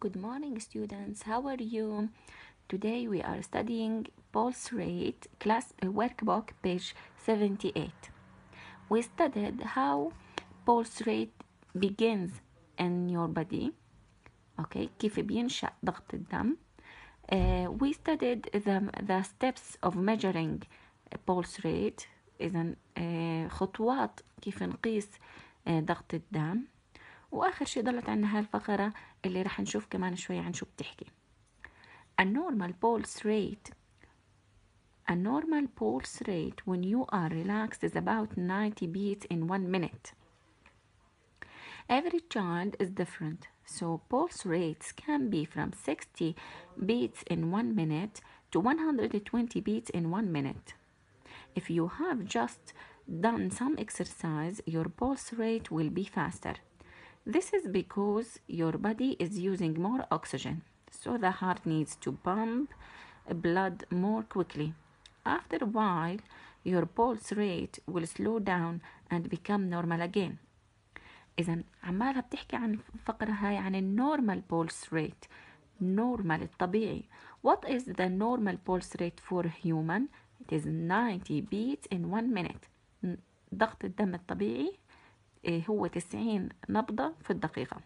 Good morning, students. How are you? Today we are studying pulse rate class uh, workbook page 78. We studied how pulse rate begins in your body. Okay, كيف بينشأ ضغط الدم. Uh, we studied the, the steps of measuring pulse rate إذا uh, خطوات كيف نقيس uh, ضغط الدم واخر شيء ضلت عنا هالفقرة اللي رح نشوف كمان شوي عن شو بتحكي normal pulse rate a normal pulse rate when you are relaxed is about 90 beats in one minute every child is different so pulse rates can be from 60 beats in one minute to 120 beats in one minute if you have just done some exercise your pulse rate will be faster this is because your body is using more oxygen, so the heart needs to pump blood more quickly. After a while, your pulse rate will slow down and become normal again. إذا عمالها بتحكي عن الفقرة هاي عن النورمال pulse rate normal الطبيعي What is the normal pulse rate for a human? It is 90 beats in one minute ضغط الدم الطبيعي هو 90 نبضة في الدقيقة.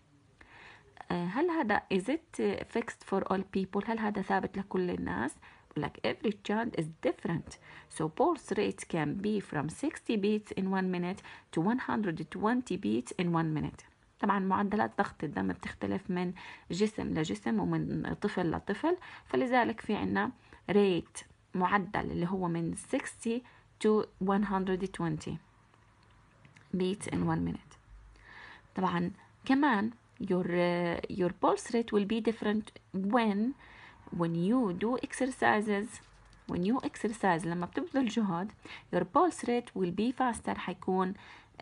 هل هذا is it fixed for all people هل هذا ثابت لكل الناس؟ Like every child is different. So pulse rates can be from 60 beats in one minute to 120 beats in one minute. طبعا معدلات ضغط الدم بتختلف من جسم لجسم ومن طفل لطفل. فلذلك في عنا ريت معدل اللي هو من 60 to 120 beats in one minute طبعا كمان your uh, your pulse rate will be different when when you do exercises when you exercise لما بتبذل جهد your pulse rate will be faster حيكون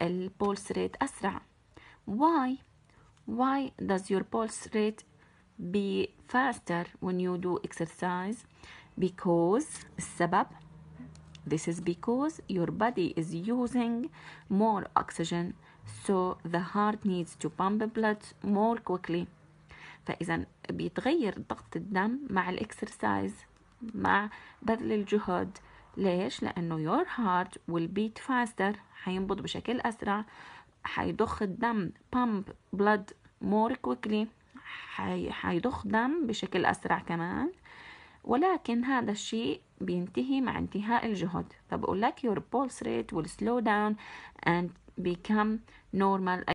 البولس rate أسرع why why does your pulse rate be faster when you do exercise because السبب This is because your body is using more oxygen, so the heart needs to pump blood more quickly. فإذا بيتغير ضغط الدم مع الإكسرسايز مع بذل الجهد ليش؟ لأنه your heart will beat faster حينبض بشكل أسرع حيضخ الدم pump blood more quickly حي... حيضخ دم بشكل أسرع كمان ولكن هذا الشيء بينتهي مع انتهاء الجهد فبقول لك your pulse rate will slow down and become normal